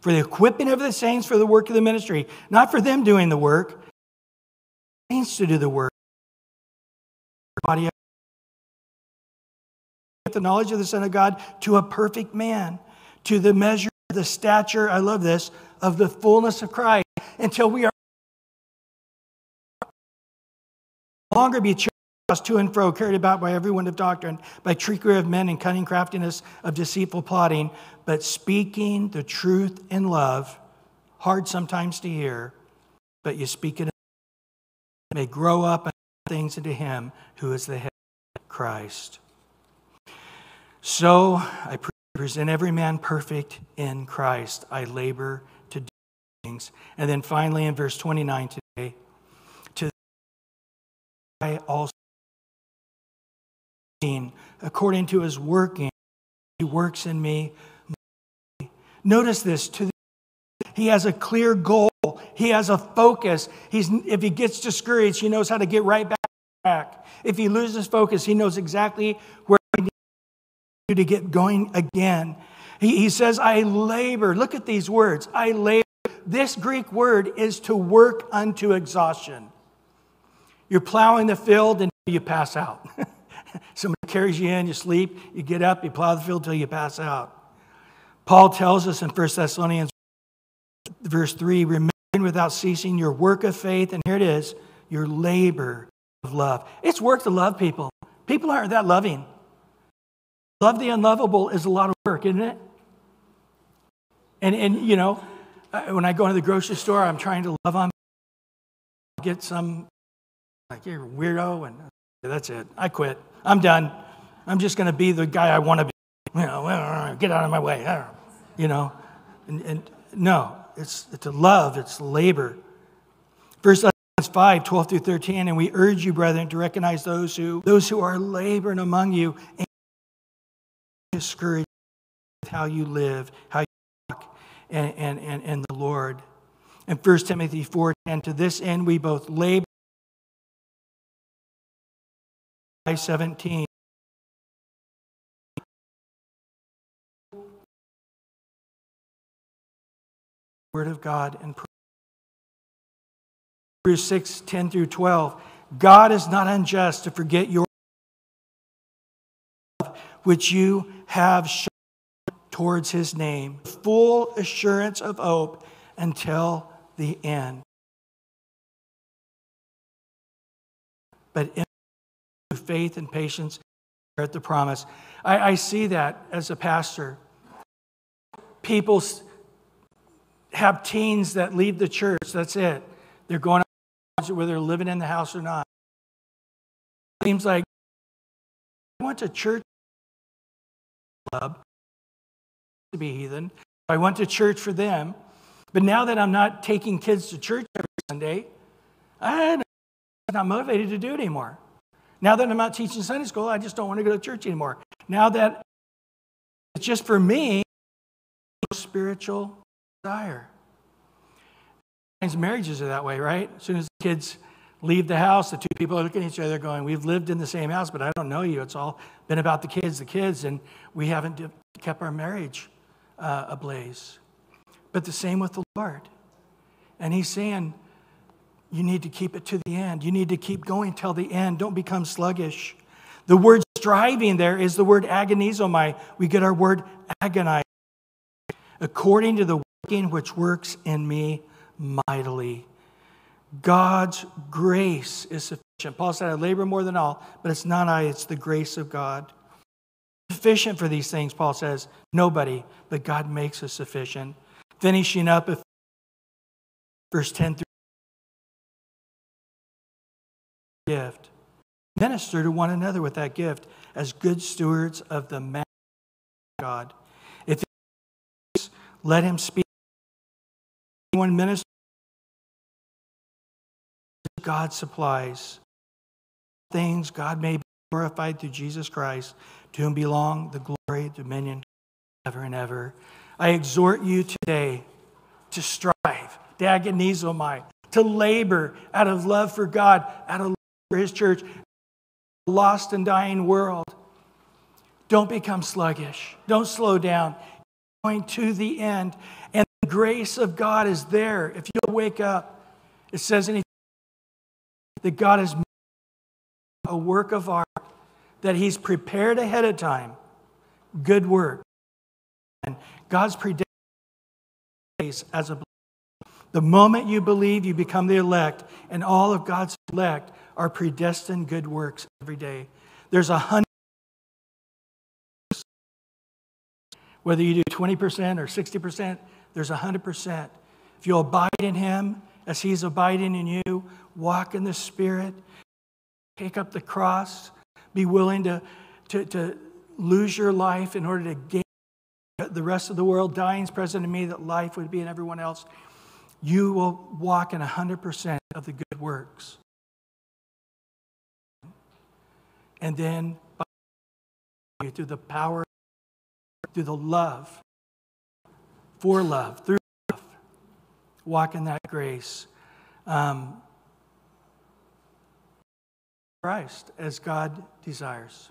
for the equipping of the saints for the work of the ministry, not for them doing the work, saints to do the work. Body the knowledge of the Son of God to a perfect man, to the measure, the stature, I love this, of the fullness of Christ, until we are longer be tossed to and fro, carried about by every wind of doctrine, by trickery of men and cunning craftiness of deceitful plotting, but speaking the truth in love, hard sometimes to hear, but you speak it, may grow up and things into him who is the head, Christ. So I present every man perfect in Christ. I labor to do things. And then finally in verse 29 today, to I also according to his working, he works in me Notice this to the, he has a clear goal. He has a focus. He's, if he gets discouraged, he knows how to get right back. If he loses focus, he knows exactly where he needs to get going again. He, he says, I labor. Look at these words. I labor. This Greek word is to work unto exhaustion. You're plowing the field until you pass out. Somebody carries you in, you sleep, you get up, you plow the field until you pass out. Paul tells us in 1 Thessalonians verse 3 remain without ceasing your work of faith, and here it is, your labor of love. It's work to love people. People aren't that loving. Love the unlovable is a lot of work, isn't it? And, and you know, uh, when I go into the grocery store, I'm trying to love on, get some, like, you're a weirdo, and uh, that's it. I quit. I'm done. I'm just going to be the guy I want to be. You know, get out of my way you know. And, and No, it's, it's a love, it's labor. First Thessalonians 5, 12 through 13, and we urge you, brethren, to recognize those who those who are laboring among you and discourage how you live, how you walk, and, and, and, and the Lord. And 1 Timothy 4, and to this end we both labor 17. Word of God and Hebrews 6, 10 through 12. God is not unjust to forget your love, which you have shown towards his name, full assurance of hope until the end. But faith and patience at the promise. I, I see that as a pastor. People have teens that leave the church. That's it. They're going out whether they're living in the house or not. Seems like I went to church club to be heathen. I went to church for them. But now that I'm not taking kids to church every Sunday, I'm not motivated to do it anymore. Now that I'm not teaching Sunday school, I just don't want to go to church anymore. Now that it's just for me, spiritual desire. And marriages are that way, right? As soon as the kids leave the house, the two people are looking at each other going, We've lived in the same house, but I don't know you. It's all been about the kids, the kids, and we haven't kept our marriage uh, ablaze. But the same with the Lord. And He's saying, you need to keep it to the end. You need to keep going till the end. Don't become sluggish. The word striving there is the word agonizomai. We get our word agonize. According to the working which works in me mightily. God's grace is sufficient. Paul said, I labor more than all, but it's not I, it's the grace of God. Sufficient for these things, Paul says, nobody, but God makes us sufficient. Finishing up verse 10 through Minister to one another with that gift as good stewards of the man of God. If is, let him speak. One minister, God supplies things God may be glorified through Jesus Christ, to whom belong the glory, dominion, ever and ever. I exhort you today to strive, dagonizomai, to labor out of love for God, out of love for his church, lost and dying world. Don't become sluggish. Don't slow down. Going to the end. And the grace of God is there. If you'll wake up, it says anything that God has made a work of art that He's prepared ahead of time. Good work. And God's predestined as a the moment you believe, you become the elect, and all of God's elect are predestined good works every day. There's a hundred, whether you do 20% or 60%, there's a 100%. If you abide in Him as He's abiding in you, walk in the Spirit, take up the cross, be willing to, to, to lose your life in order to gain the rest of the world. Dying is present in me that life would be in everyone else. You will walk in 100% of the good works. And then through the power, through the love, for love, through love, walk in that grace. Um, Christ as God desires.